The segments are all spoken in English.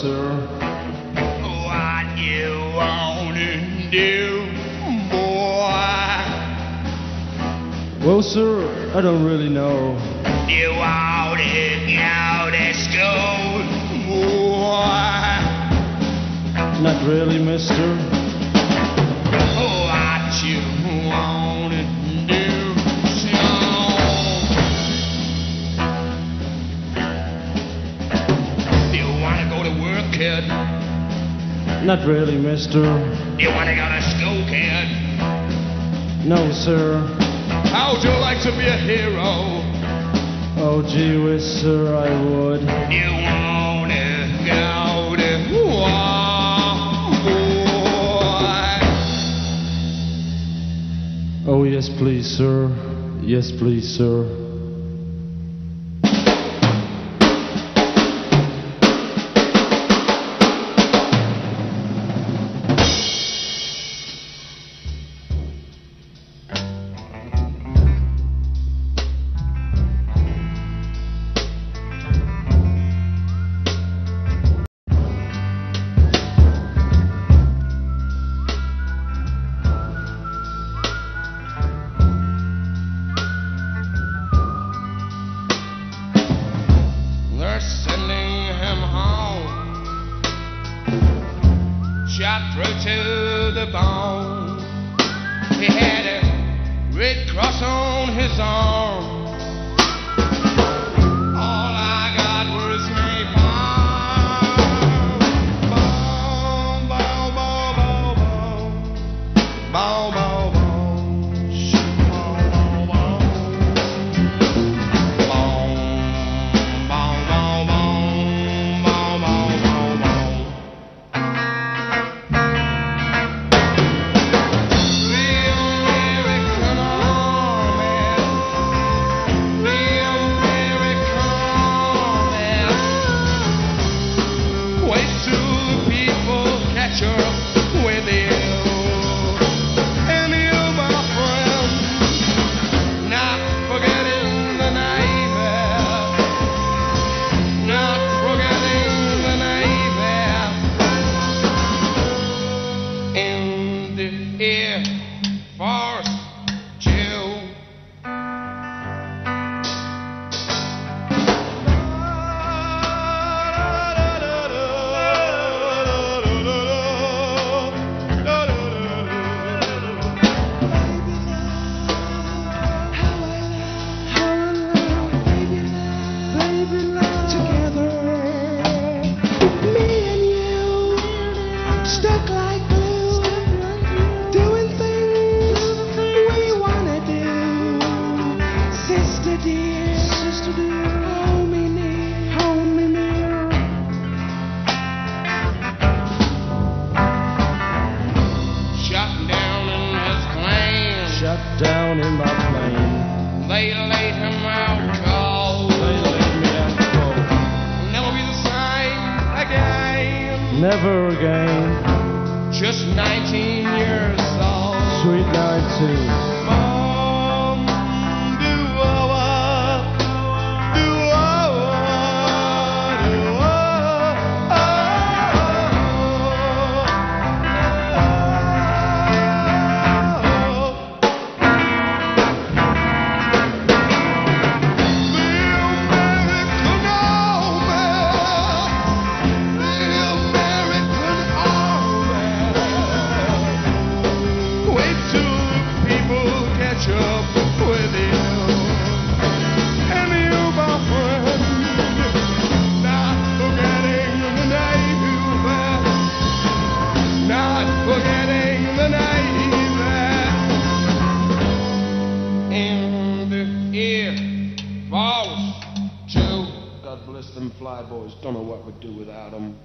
sir. What you wanna do, boy? Well, sir, I don't really know. You ought to go to school, boy? Not really, mister. Not really, mister. You wanna go to school, kid? No, sir. How would you like to be a hero? Oh, gee whiz, sir, I would. You wanna go to war? Oh, yes, please, sir. Yes, please, sir. his arms. the air, far again. Just 19 years old. Sweet 19. always don't know what we'd do without them.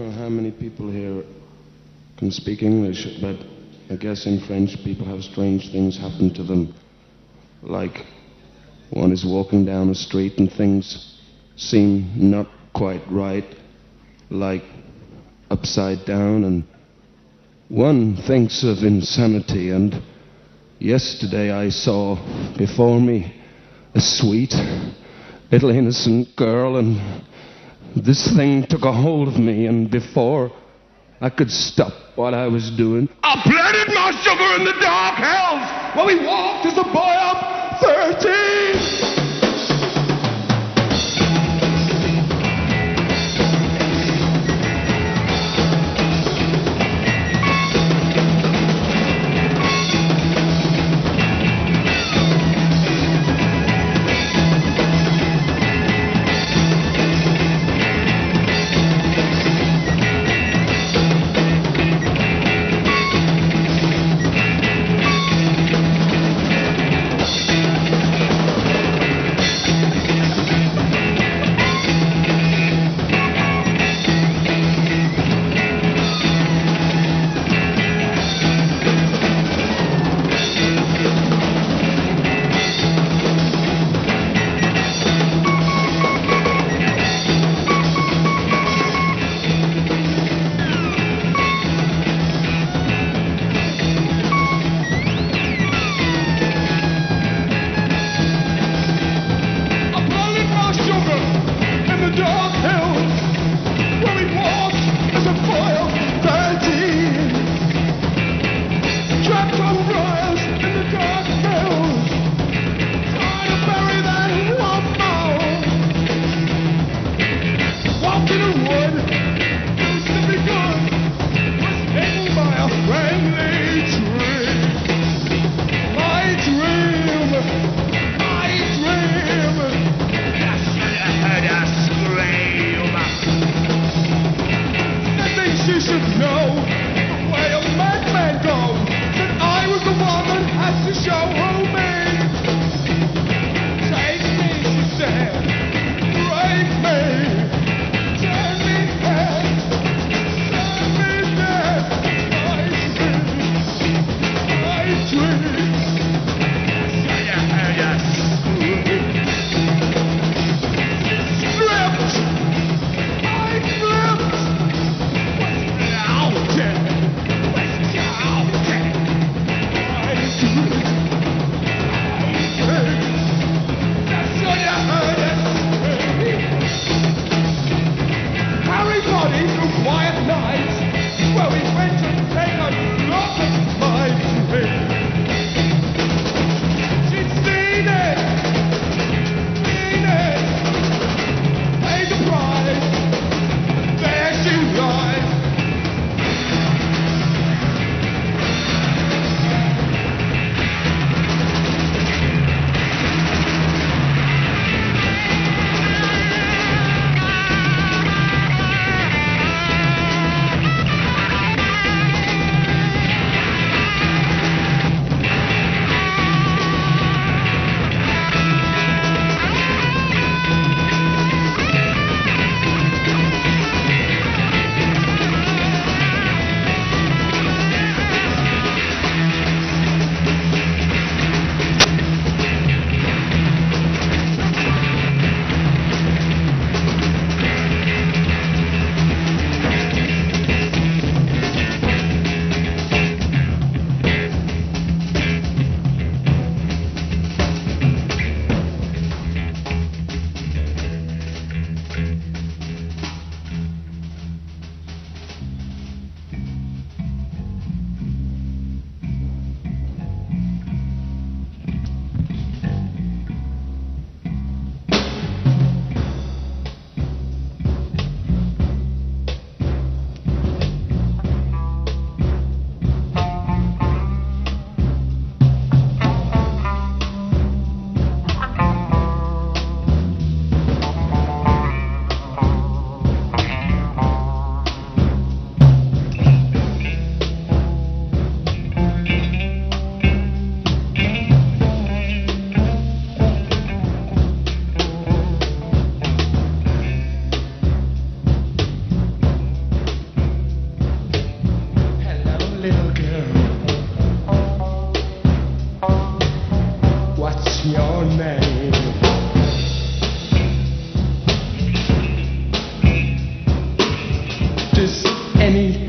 Know how many people here can speak English, but I guess in French people have strange things happen to them. Like one is walking down a street and things seem not quite right, like upside down, and one thinks of insanity. And yesterday I saw before me a sweet, little innocent girl, and this thing took a hold of me, and before I could stop what I was doing, I planted my sugar in the dark hells while we walked as a boy up 13.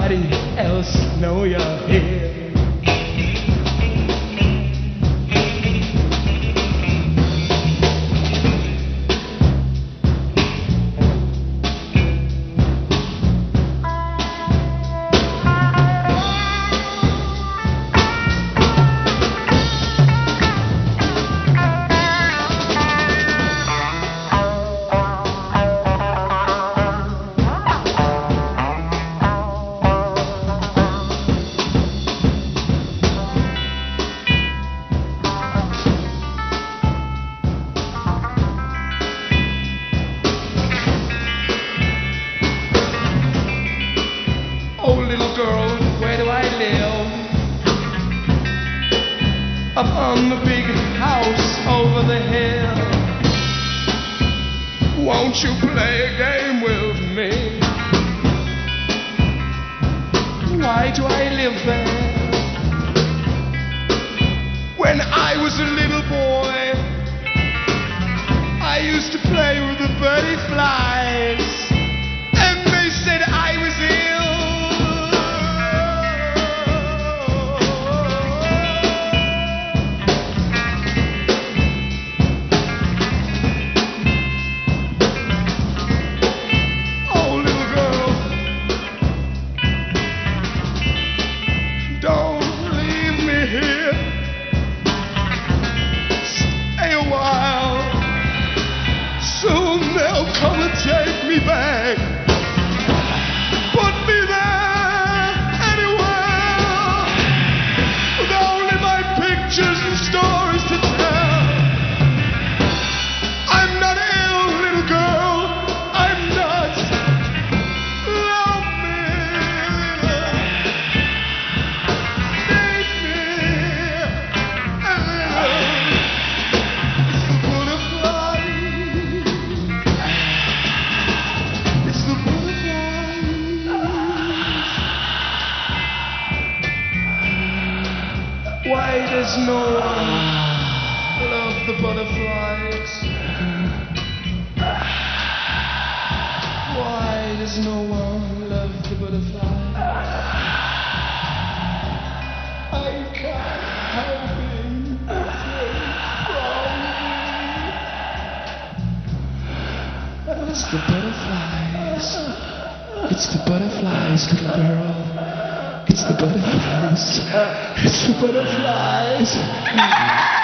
anybody else know you're here? won't you play a game with me? Why do I live there? When I was a little boy, I used to play with the birdie flies. butterflies.